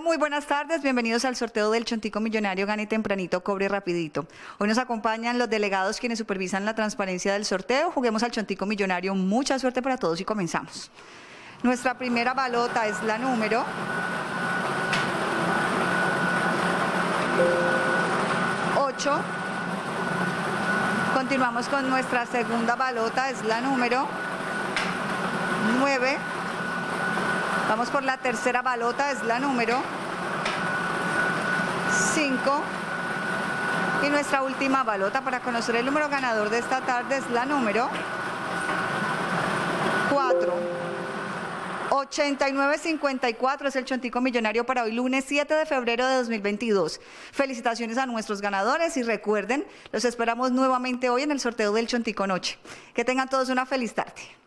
muy buenas tardes. Bienvenidos al sorteo del Chontico Millonario Gane Tempranito, Cobre Rapidito. Hoy nos acompañan los delegados quienes supervisan la transparencia del sorteo. Juguemos al Chontico Millonario. Mucha suerte para todos y comenzamos. Nuestra primera balota es la número 8. Continuamos con nuestra segunda balota, es la número 9. Vamos por la tercera balota, es la número 5. Y nuestra última balota para conocer el número ganador de esta tarde es la número 4. 8954 es el Chontico Millonario para hoy lunes 7 de febrero de 2022. Felicitaciones a nuestros ganadores y recuerden, los esperamos nuevamente hoy en el sorteo del Chontico Noche. Que tengan todos una feliz tarde.